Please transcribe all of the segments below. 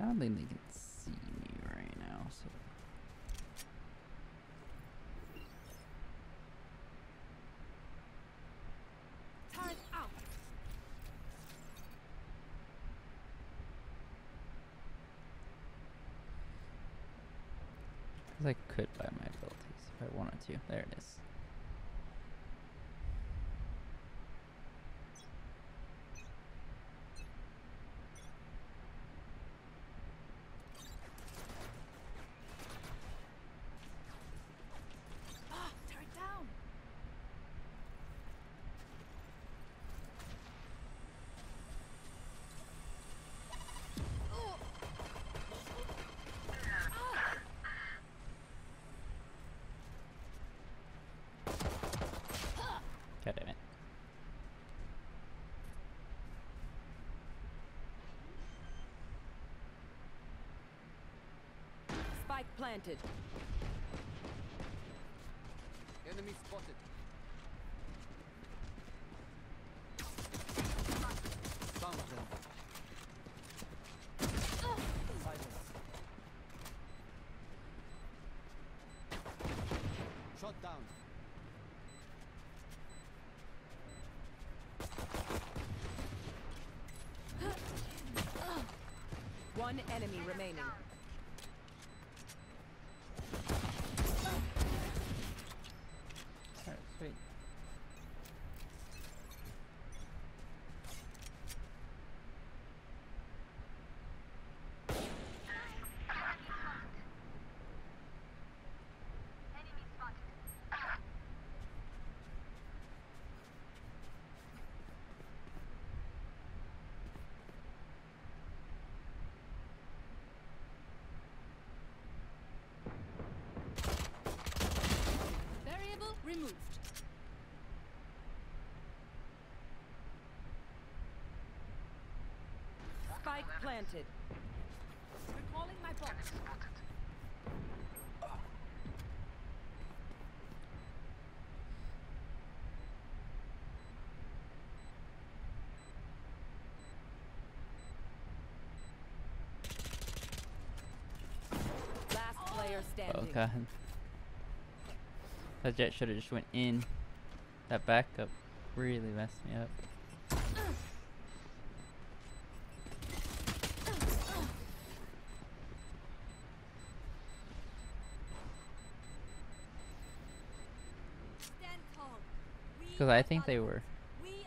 I don't think they can see me right now, so. Turret out. Because I could buy my abilities if I wanted to. There it is. Ah, turret down. Oh. Ah. God damn it. Spike planted. Enemy spotted. Found them. Silence. Shot down. One enemy remaining. Alright, sweet. Variable removed. Spike planted. Recalling my bot. Last player Oh standing. god. That jet should have just went in. That backup really messed me up. Because I think they were. Wait,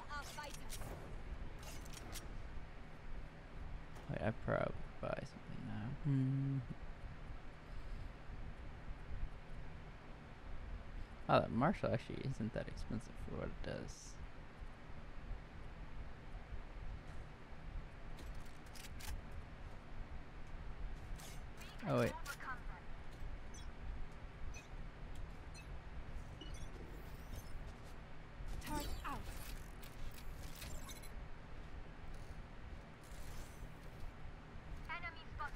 I probably buy something now. Hmm. Oh, that Marshal actually isn't that expensive for what it does. Oh wait. Turret out. Enemy spotted.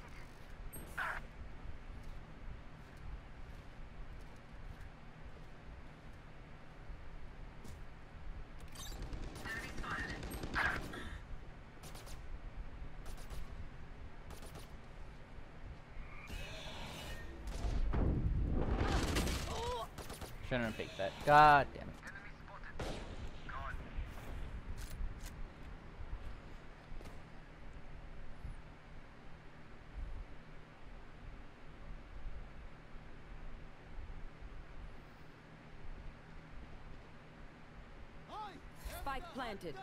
Shouldn't have picked that. God damn it. Spike planted.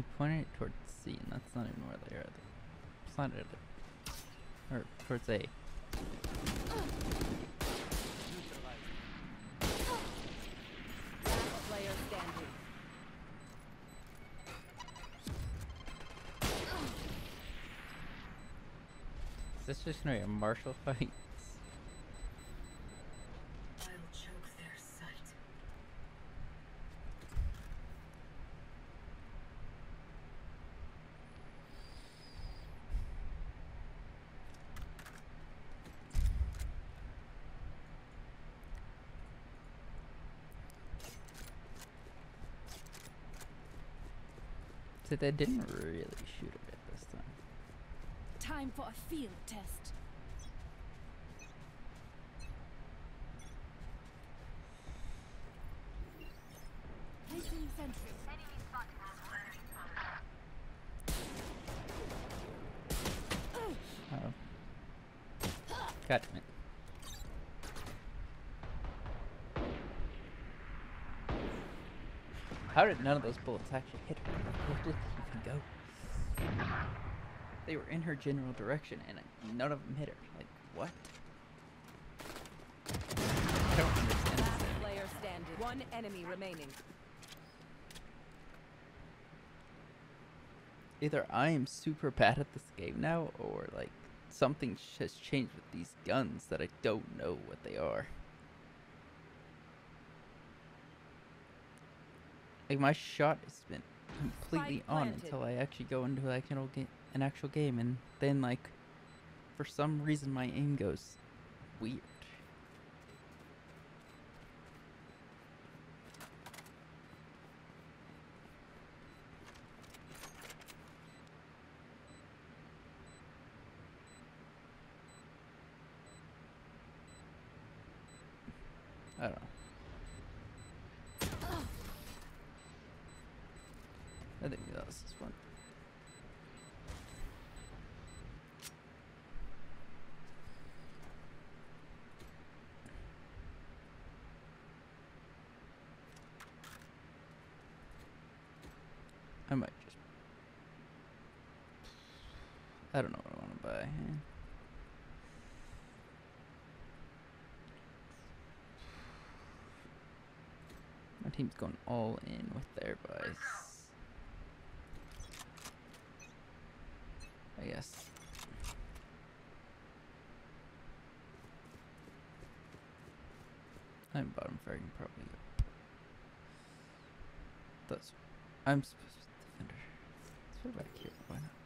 He pointed it towards C, and that's not even where they are. It's not it. Or towards A. Is this just gonna be a martial fight? I'll choke their sight. So they didn't really shoot at it this time. Time for a field test. Placing sentry. Oh. God damn it. How did none of those bullets actually hit her? Where did they even go? They were in her general direction and none of them hit her. Like, what? I don't understand. Last player standing. One enemy remaining. Either I am super bad at this game now, or like something has changed with these guns that I don't know what they are. Like my shot has been completely on until I actually go into like an, old ga- an actual game, and then like for some reason my aim goes weird. I don't know. I think that this one. I might just. I don't know what I want to buy. eh. My team's going all in with their buys. I guess. I'm bottom fragging probably. That's. I'm supposed to defender. Let's it back here. Why not?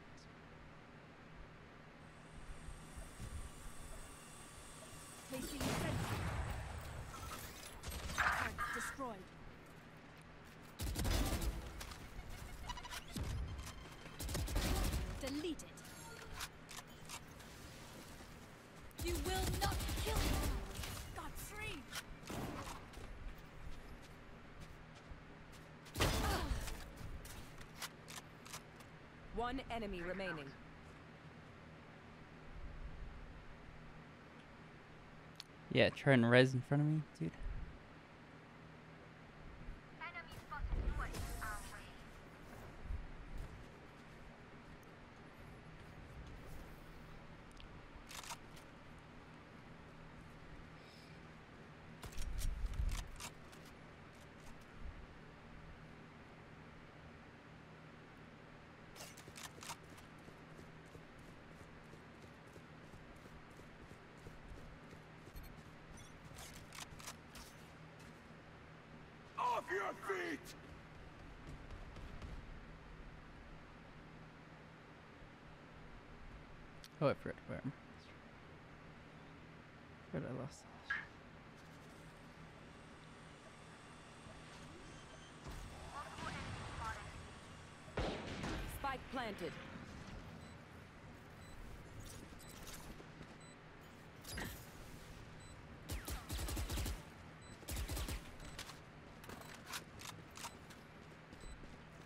One enemy remaining. Yeah, try and res in front of me, dude. Your feet! Oh, I forgot to wear 'em. Forgot I lost. those. Spike planted.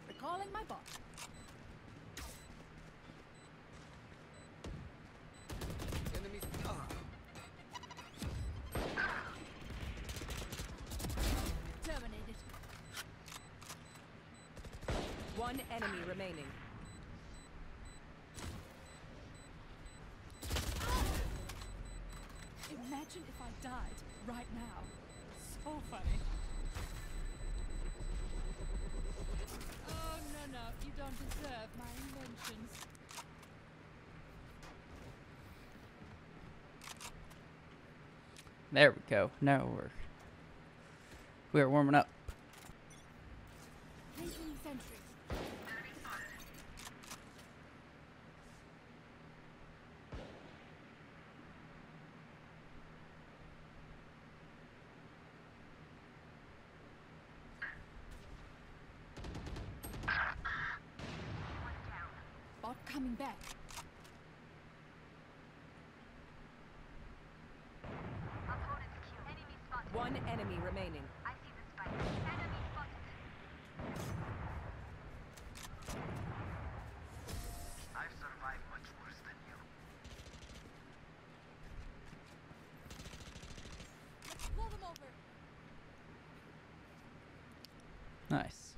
Recalling my bot. Enemy. Ah. Terminated. One enemy remaining. Imagine if I died right now. So funny. Oh, no, no. You don't deserve my inventions. There we go. Now we're we're warming up. Placing sentry. Coming back. One enemy remaining. I've survived much worse than you. Let's blow them over. Nice.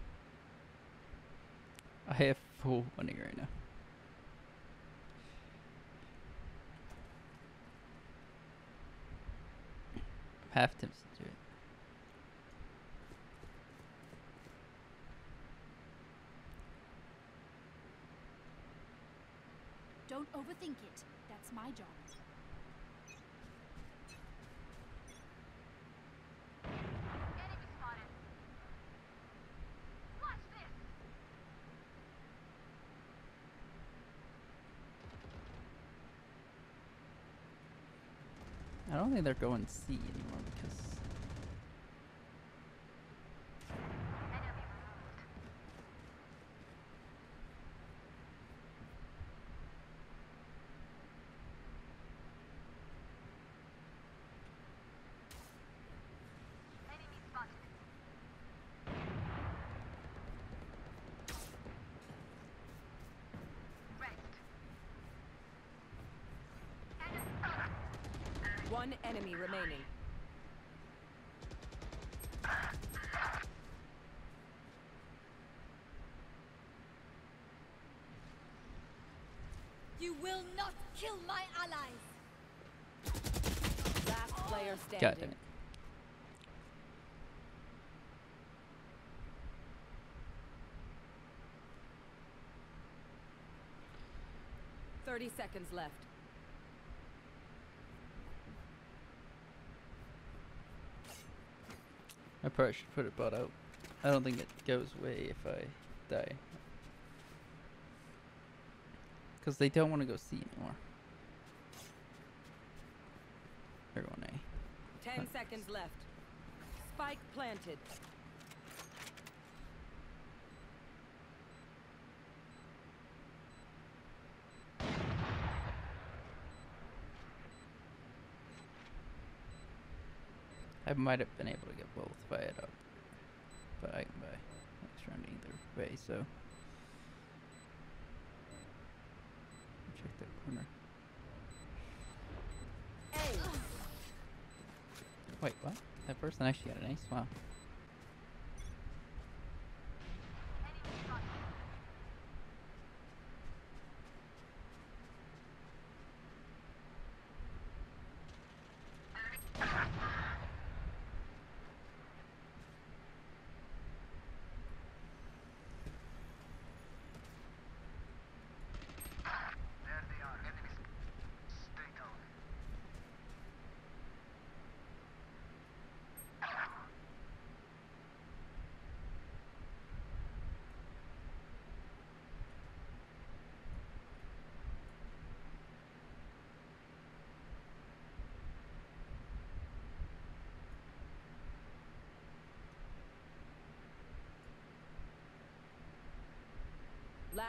I have full money right now. Half tempted to do it. Don't overthink it. That's my job. I don't think they're going C anymore because One enemy remaining. You will not kill my allies. Last player God standing. damn it. Thirty seconds left. I probably should put it butt out. I don't think it goes away if I die. Because they don't want to go C anymore. They're going A. Ten seconds left. Spike planted. I might have been able to get both if I had up. But I can buy next round either way, so. Check that corner. Wait, what? That person actually got an ace? Wow.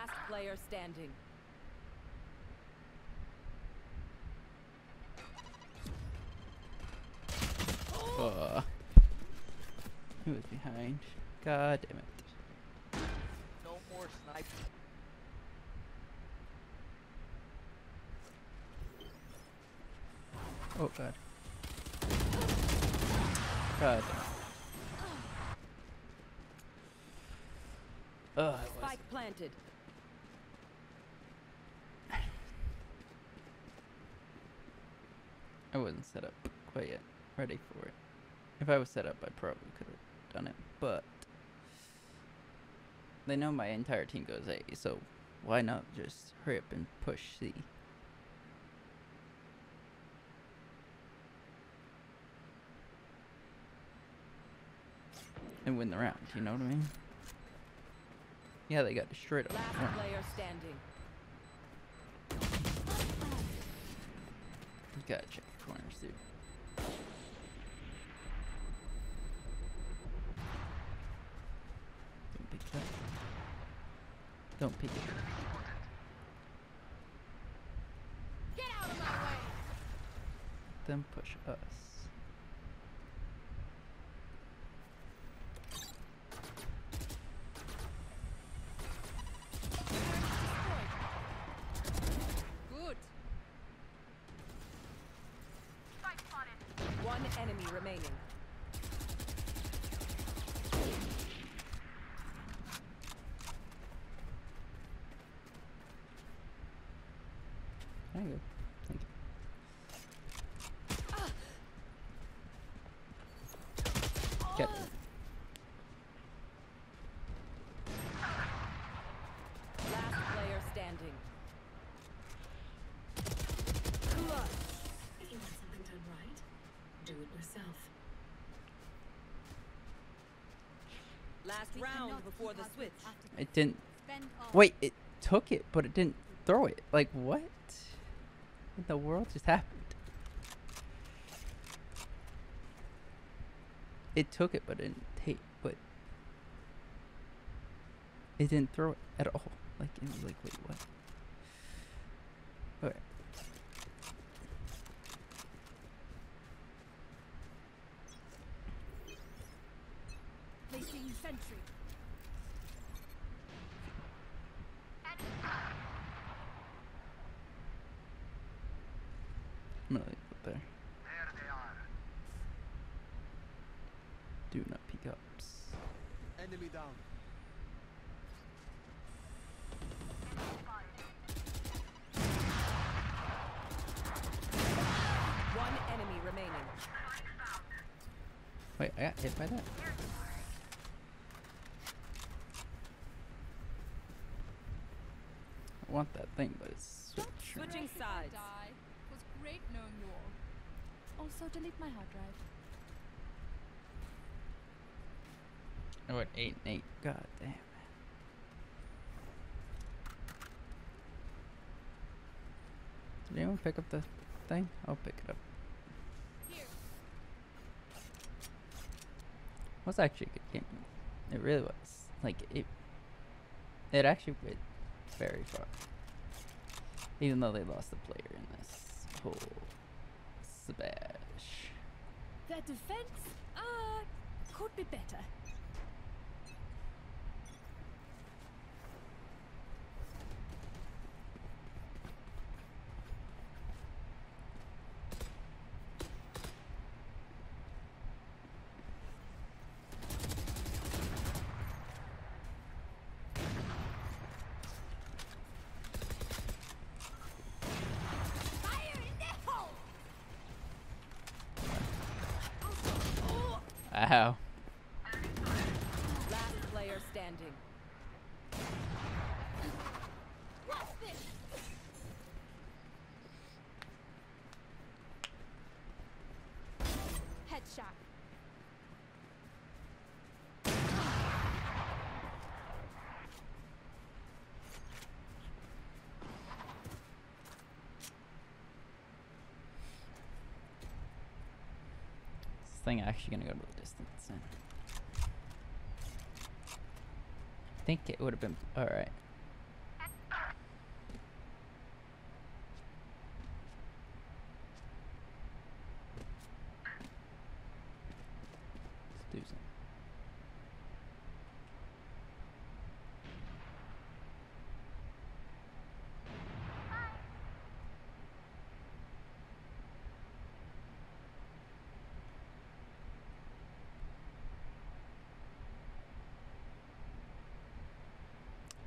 Last player standing. Uh, who was behind? God damn it. No more sniping. Oh god. God. Ugh. Spike planted. I wasn't set up quite yet, ready for it. If I was set up, I probably could have done it, but they know my entire team goes A, so why not just hurry up and push C? And win the round, you know what I mean? Yeah, they got destroyed on Last player standing. Don't pick that. Don't pick it. Get out of my way! Then push us. There you go. Thank you. Get them. Last player standing. If you want something done right, do it yourself. Last round before the switch. It didn't. Wait, it took it, but it didn't throw it. Like what? What the world just happened? It took it, but it didn't take. But it didn't throw it at all. Like it was like, wait, what? Okay. Placing sentry. I'm gonna leave it there. There they are. Do not pick ups. Enemy down. One enemy remaining. Wait, I got hit by that. I want that thing, but it's switch. Switching Stress I sides. die. It was great knowing you all. Also, delete my hard drive. Oh, at eight and eight. God damn it. Did anyone pick up the thing? I'll pick it up. Here. It was actually a good game. It really was. Like it. It actually went very far. Even though they lost the player in this whole smash. The defense, uh, could be better. Fire in the hole! Ow. Last player standing. Headshot. Thing actually gonna go to the distance. I think it would have been alright. Let's do something.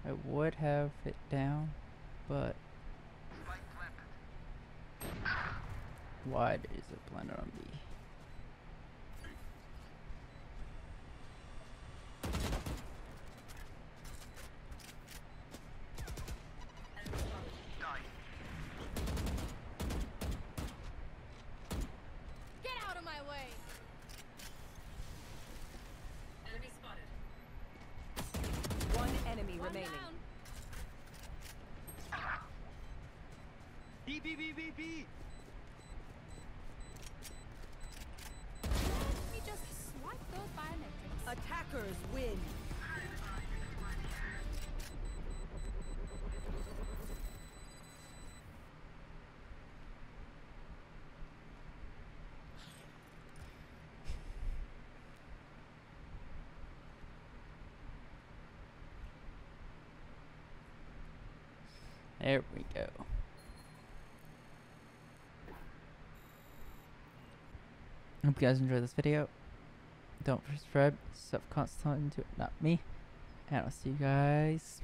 I would have it down, but why is it planted on B? B, B, B, B. We just swipe those biometrics. Attackers win. There we go. Hope you guys enjoyed this video. Don't subscribe, sub content to it, not me. And I'll see you guys